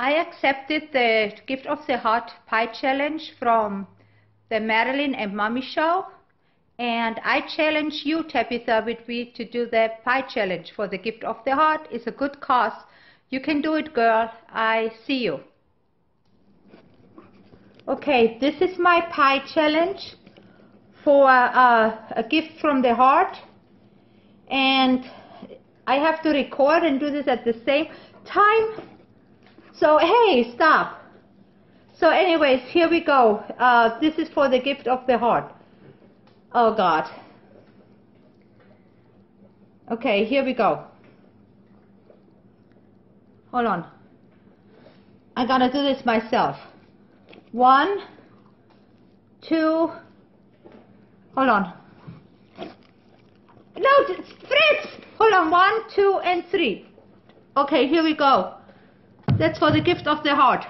I accepted the Gift of the Heart Pie Challenge from the Marilyn and Mommy Show. And I challenge you, Tabitha Whitby, to do the pie challenge for the Gift of the Heart. It's a good cause. You can do it, girl. I see you. Okay, this is my pie challenge for uh, a gift from the heart. And I have to record and do this at the same time. So, hey, stop. So anyways, here we go. Uh, this is for the gift of the heart. Oh God. Okay, here we go. Hold on. I gotta do this myself. One, two, hold on. No, Fritz! Hold on, one, two, and three. Okay, here we go. That's for the gift of the heart.